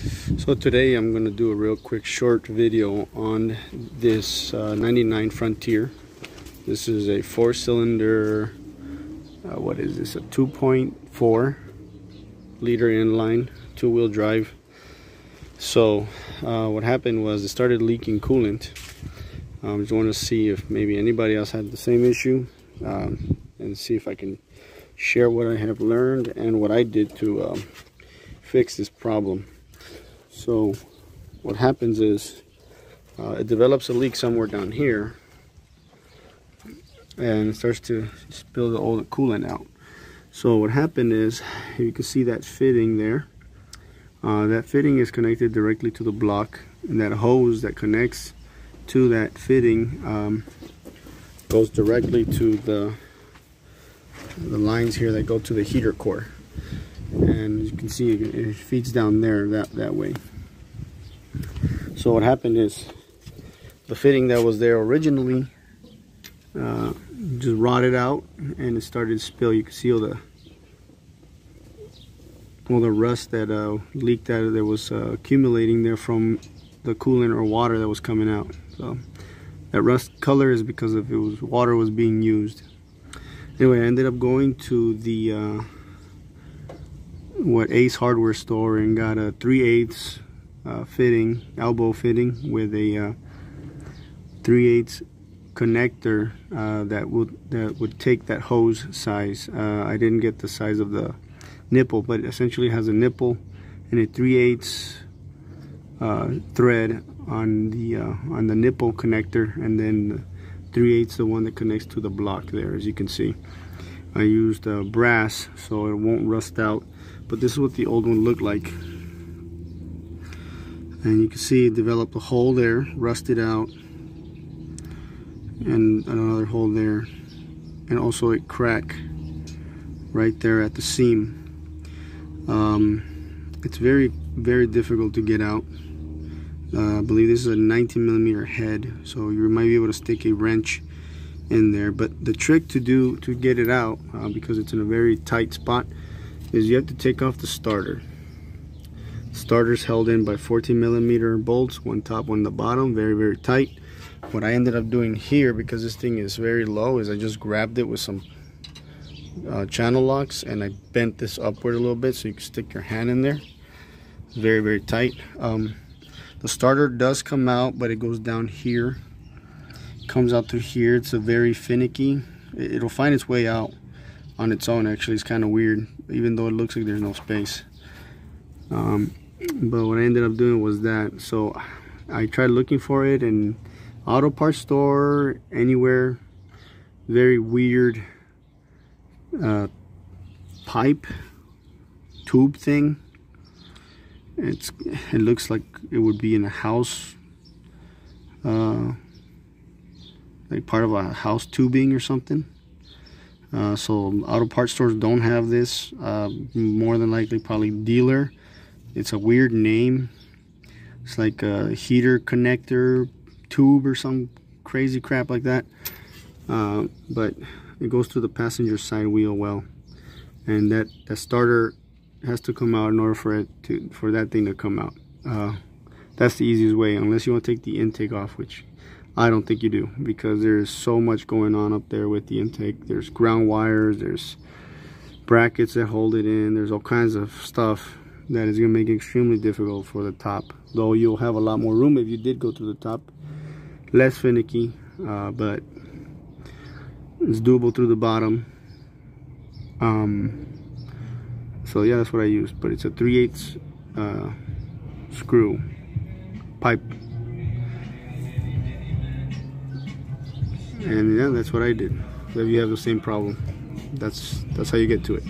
So today I'm going to do a real quick short video on this uh, 99 Frontier. This is a four cylinder, uh, what is this, a 2.4 liter inline two wheel drive. So uh, what happened was it started leaking coolant. I um, just want to see if maybe anybody else had the same issue um, and see if I can share what I have learned and what I did to um, fix this problem. So what happens is uh, it develops a leak somewhere down here and it starts to spill all the coolant out. So what happened is you can see that fitting there. Uh, that fitting is connected directly to the block and that hose that connects to that fitting um, goes directly to the the lines here that go to the heater core and you can see it feeds down there that that way. So what happened is the fitting that was there originally uh, just rotted out and it started to spill. You can see all the all the rust that uh, leaked out that was uh, accumulating there from the coolant or water that was coming out. So that rust color is because of it was water was being used. Anyway I ended up going to the uh, what Ace hardware store and got a 3 8 uh, fitting elbow fitting with a uh, 3 8 connector uh, that would that would take that hose size. Uh, I didn't get the size of the nipple but essentially has a nipple and a 3 8 uh, thread on the uh, on the nipple connector and then 3 8 the one that connects to the block there as you can see. I used brass so it won't rust out but this is what the old one looked like. And you can see it developed a hole there rusted out and another hole there and also a crack right there at the seam. Um, it's very very difficult to get out. Uh, I believe this is a 19 millimeter head so you might be able to stick a wrench in there but the trick to do to get it out uh, because it's in a very tight spot is you have to take off the starter. Starter's held in by 14 millimeter bolts, one top, one the bottom, very, very tight. What I ended up doing here, because this thing is very low, is I just grabbed it with some uh, channel locks and I bent this upward a little bit so you can stick your hand in there. Very, very tight. Um, the starter does come out, but it goes down here. Comes out through here. It's a very finicky. It'll find its way out on its own actually it's kind of weird even though it looks like there's no space. Um, but what I ended up doing was that so I tried looking for it in auto parts store anywhere very weird uh, pipe tube thing. It's it looks like it would be in a house uh, like part of a house tubing or something uh, so auto parts stores don't have this. Uh, more than likely, probably dealer. It's a weird name. It's like a heater connector tube or some crazy crap like that. Uh, but it goes to the passenger side wheel well, and that that starter has to come out in order for it to for that thing to come out. Uh, that's the easiest way, unless you want to take the intake off, which I don't think you do because there's so much going on up there with the intake. There's ground wires, there's brackets that hold it in, there's all kinds of stuff that is going to make it extremely difficult for the top. Though you'll have a lot more room if you did go to the top. Less finicky, uh, but it's doable through the bottom. Um, so yeah, that's what I used. But it's a 3 8 uh, screw pipe and yeah that's what I did. So if you have the same problem. That's that's how you get to it